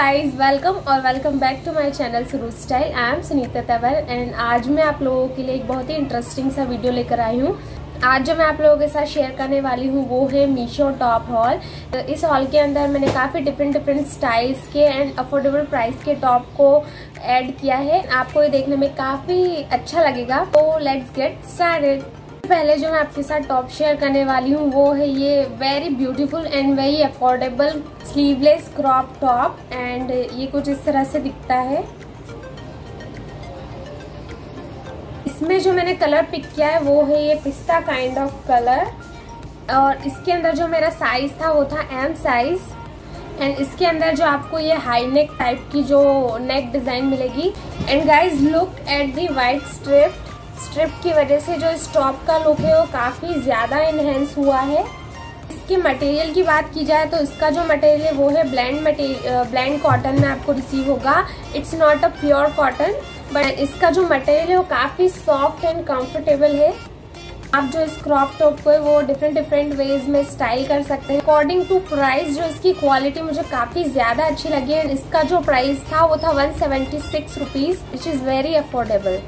Guys welcome और welcome back to my channel Suru style I am Sunita Tavar and आज मैं आप लोगों के लिए एक बहुत ही इंटरेस्टिंग सा वीडियो लेकर आई हूँ। आज जो मैं आप लोगों के साथ शेयर करने वाली हूँ, वो है मीशो टॉप हॉल इस हॉल के अंदर मैंने काफ़ी डिफरेंट डिफरेंट स्टाइल्स के एंड अफोर्डेबल प्राइस के टॉप को ऐड किया है। आपको ये देखने में काफ़ी अच्छा लगेगा। तो लेट्स गेट स्टार्टेड पहले जो मैं आपके साथ टॉप शेयर करने वाली हूँ, वो है ये very beautiful and very affordable sleeveless crop top and ये कुछ इस तरह से दिखता है। इसमें जो मैंने कलर पिक किया है, वो है ये पिस्ता काइंड ऑफ़ कलर और इसके अंदर जो मेरा साइज़ था, वो था एम साइज़ एंड इसके अंदर जो आपको ये हाई नेक टाइप की जो नेक डिज़ाइन मिलेगी। And guys look at the white strip strip की वजह से जो इस टॉप का लुक है, वो काफ़ी ज़्यादा इन्हेंस हुआ है। इसके मटेरियल की बात की जाए तो इसका जो मटेरियल है, वो है ब्लैंड मटेरियल ब्लैंड कॉटन में आपको रिसीव होगा। It's not a pure cotton but इसका जो मटेरियल है, वो काफ़ी सॉफ्ट एंड कंफर्टेबल है। आप जो इस क्रॉप टॉप को है, वो डिफरेंट डिफरेंट वेज में स्टाइल कर सकते हैं। अकॉर्डिंग टू प्राइस जो इसकी क्वालिटी मुझे काफ़ी ज़्यादा अच्छी लगी है। इसका जो प्राइस था, वो था one seventy six rupees which is very affordable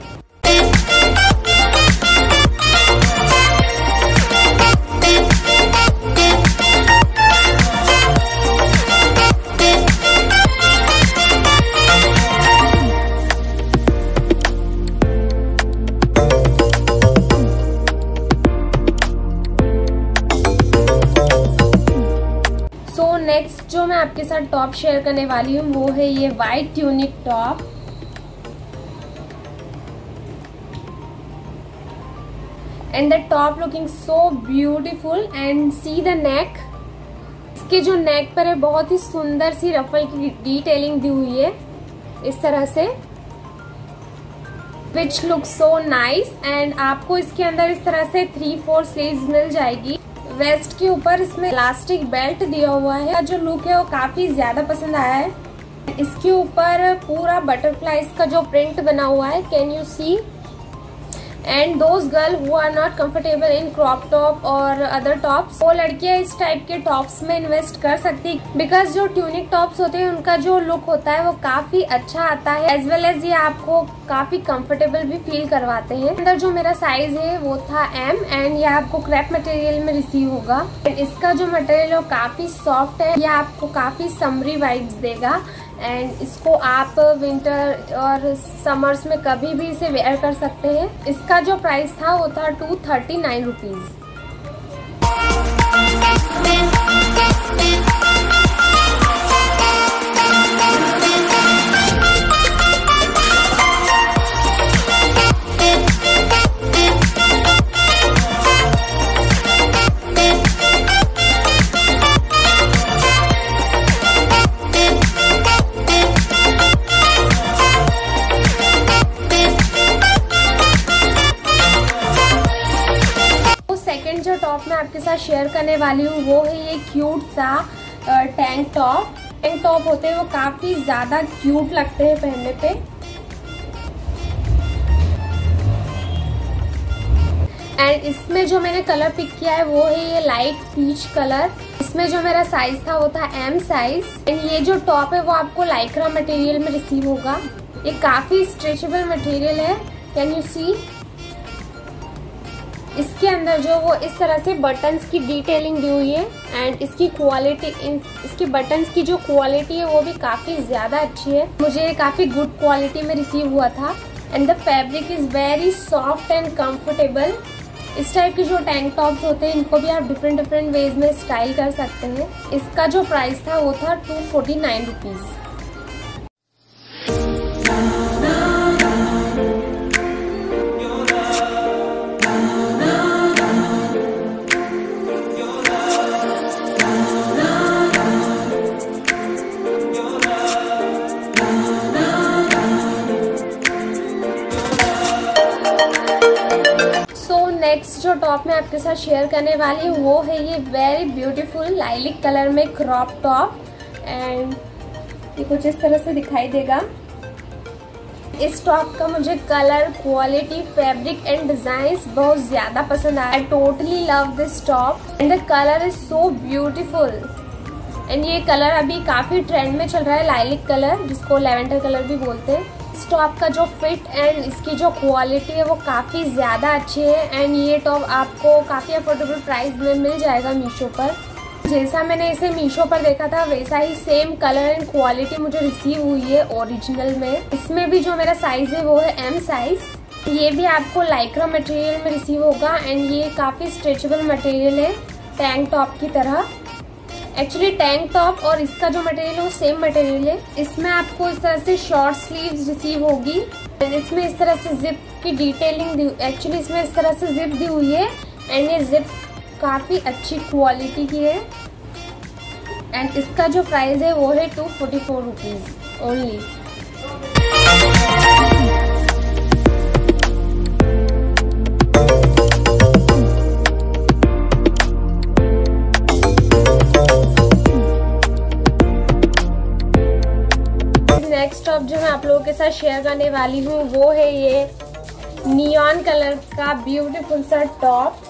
next जो मैं आपके साथ टॉप शेयर करने वाली हूँ, वो है ये white tunic top and the top looking so beautiful and see the neck इसके जो नेक पर है, बहुत ही सुंदर सी रफल की डिटेलिंग दी हुई है, इस तरह से which look so nice and आपको इसके अंदर इस तरह से थ्री फोर स्लीव्स मिल जाएगी। वेस्ट के ऊपर इसमें इलास्टिक बेल्ट दिया हुआ है। जो लुक है वो काफ़ी ज़्यादा पसंद आया है। इसके ऊपर पूरा बटरफ्लाईज का जो प्रिंट बना हुआ है can you see and those girl who are not comfortable in crop top और अदर टॉप्स वो लड़कियाँ इस टाइप के टॉप्स में इन्वेस्ट कर सकती बिकॉज़ जो ट्यूनिक टॉप्स होते हैं, उनका जो लुक होता है, वो काफ़ी अच्छा आता है। एज वेल एज ये आपको काफ़ी कंफर्टेबल भी फील करवाते हैं। अंदर जो मेरा साइज़ है, वो था एम एंड ये आपको क्रैप मटेरियल में रिसीव होगा। इसका जो मटेरियल है, वो काफ़ी सॉफ्ट है। ये आपको काफ़ी समरी वाइब्स देगा। एंड इसको आप विंटर और समर्स में कभी भी इसे वेयर कर सकते हैं। इसका जो प्राइस था, वो था two thirty nine rupees top मैं आपके साथ शेयर करने वाली हूँ, वो है ये क्यूट सा टैंक टॉप टैंक टॉप होते हैं वो काफ़ी ज़्यादा क्यूट लगते हैं पहनने पे. एंड इसमें जो मैंने कलर पिक किया है, वो है ये लाइट पीच कलर इसमें जो मेरा साइज़ था, वो था एम साइज़ एंड ये जो टॉप है, वो आपको लाइक्रा मटेरियल में रिसीव होगा. ये काफ़ी स्ट्रेचेबल मटेरियल है. कैन यू सी इसके अंदर जो वो इस तरह से बटन्स की डिटेलिंग दी हुई है एंड इसकी क्वालिटी इन, इसकी बटन्स की जो क्वालिटी है वो भी काफ़ी ज़्यादा अच्छी है। मुझे काफ़ी गुड क्वालिटी में रिसीव हुआ था and the fabric is very soft and comfortable इस टाइप के जो टैंक टॉप्स होते हैं, इनको भी आप डिफरेंट डिफरेंट वेज में स्टाइल कर सकते हैं। इसका जो प्राइस था वो था two forty nine rupees next जो टॉप मैं आपके साथ शेयर करने वाली हूँ, वो है ये वेरी ब्यूटीफुल लाइलिक कलर में क्रॉप टॉप एंड ये कुछ इस तरह से दिखाई देगा। इस टॉप का मुझे colour quality fabric and design बहुत ज़्यादा पसंद आया totally love this top and the colour is so beautiful and ये कलर अभी काफ़ी ट्रेंड में चल रहा है लाइलिक कलर जिसको लेवेंडर कलर भी बोलते हैं। टॉप का जो फिट एंड इसकी जो क्वालिटी है वो काफ़ी ज़्यादा अच्छी है। एंड ये टॉप आपको काफ़ी अफोर्डेबल प्राइस में मिल जाएगा मीशो पर। जैसा मैंने इसे मीशो पर देखा था, वैसा ही सेम कलर एंड क्वालिटी मुझे रिसीव हुई है ओरिजिनल में। इसमें भी जो मेरा साइज़ है वो है एम साइज़ ये भी आपको लाइक्रा मटेरियल में रिसीव होगा। एंड ये काफ़ी स्ट्रेचेबल मटेरियल है टैंक टॉप की तरह। एक्चुअली टैंक टॉप और इसका जो मटेरियल है वो सेम मटेरियल है। इसमें आपको इस तरह से शॉर्ट स्लीव्स रिसीव होगी। इसमें इस तरह से जिप की डिटेलिंग दी एक्चुअली इसमें इस तरह से जिप दी हुई है एंड ये जिप काफ़ी अच्छी क्वालिटी की है। एंड इसका जो प्राइस है वो है two forty four rupees only साथ शेयर करने वाली हूँ, वो है ये नियॉन कलर का ब्यूटीफुल सा टॉप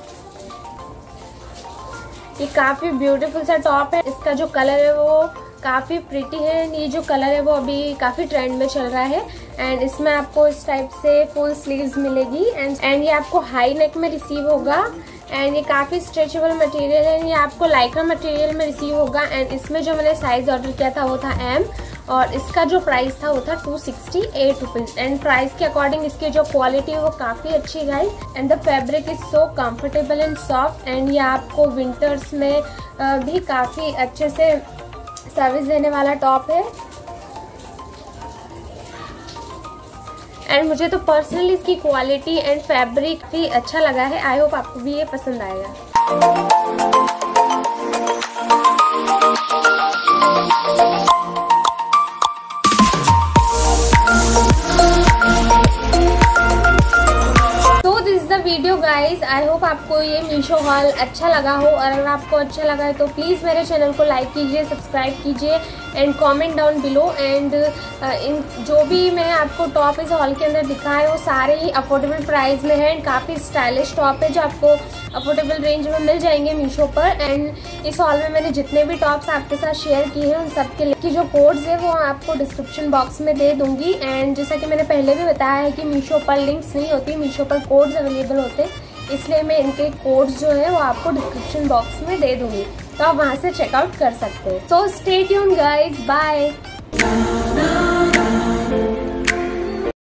ये काफ़ी ब्यूटीफुल सा टॉप है। इसका जो कलर है वो काफ़ी प्रिटी है। ये जो कलर है वो अभी काफ़ी ट्रेंड में चल रहा है। एंड इसमें आपको इस टाइप से फुल स्लीव्स मिलेगी। एंड एंड ये आपको हाई नेक में रिसीव होगा। एंड ये काफ़ी स्ट्रेचेबल मटेरियल है। ये आपको लाइक्रा मटेरियल में रिसीव होगा। एंड इसमें जो मैंने साइज़ ऑर्डर किया था, वो था एम और इसका जो प्राइस था, वो था two sixty eight rupees and price के अकॉर्डिंग इसकी जो क्वालिटी है, वो काफ़ी अच्छी guys and the fabric is so comfortable and soft and ये आपको विंटर्स में भी काफ़ी अच्छे से सर्विस देने वाला टॉप है. एंड मुझे तो पर्सनली इसकी क्वालिटी एंड फैब्रिक भी अच्छा लगा है. आई होप आपको भी ये पसंद आएगा. गाइस आई होप आपको ये मीशो हॉल अच्छा लगा हो और अगर आपको अच्छा लगा है तो प्लीज़ मेरे चैनल को लाइक कीजिए सब्सक्राइब कीजिए and comment down below and इन जो भी मैं आपको टॉप इस हॉल के अंदर दिखा है वो सारे ही अफोर्डेबल प्राइस में है एंड काफ़ी स्टाइलिश टॉप है जो आपको अफोर्डेबल रेंज में मिल जाएँगे मीशो पर एंड इस हॉल में मैंने जितने भी टॉप्स आपके साथ शेयर किए हैं उन सबके की जो कोड्स है वो आपको डिस्क्रिप्शन बॉक्स में दे दूँगी एंड जैसा कि मैंने पहले भी बताया है कि मीशो पर लिंक्स नहीं होती मीशो पर कोड्स अवेलेबल होते इसलिए मैं इनके कोड जो है वो आपको डिस्क्रिप्शन बॉक्स में दे दूँगी। तो आप वहाँ से चेकआउट कर सकते हैं। So stay tuned guys bye